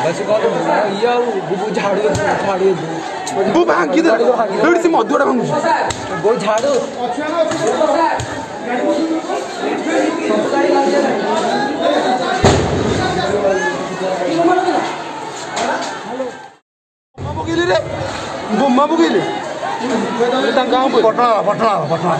ମୁଁ ଭାଙ୍ଗି ଦେଉଛି ସେ ମଧୁଆଟା ଭାଙ୍ଗୁଛି ବୋଉ ଝାଡ଼ୁ ପକେଇଲି ରେ ବୋମା ପକେଇଲି ତାଙ୍କ ପଟଣା ପଟଣା ପଟଣା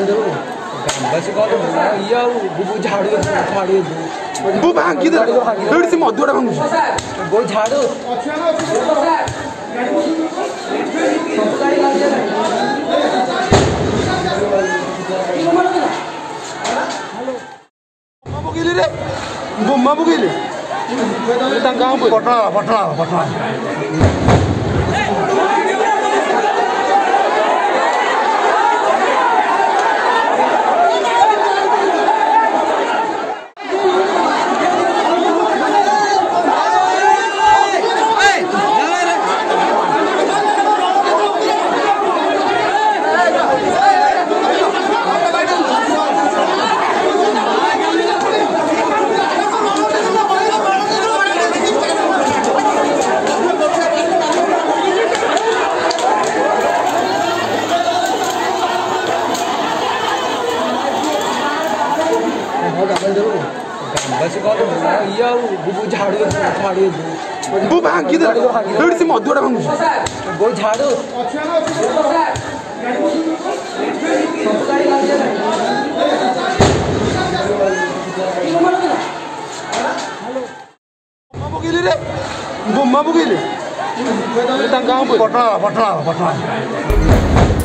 ಬಂದರು ಬಸ್ಗಾಲು ಯಾವ ಬುಬು ಝಾಡು ಝಾಡು ಬುಬ ಹಾಕಿದ್ರು ಬಿಡಿಸಿ ಮದ್ದೂರ ಬಂದು ಬೋ ಝಾಡು ବୁମା ପକେଇଲେ ତାଙ୍କ ପଟଣା ପଟଣା ପଟଣା ಹಾಕಿದ್ರೆ ಮದ್ದು ಝಾಡು ବୁକିଲିରେ ବୋମା ବୁକିଲି ତାଙ୍କ ଗାଁ ପଟଣା ପଟଣା ପଟଣା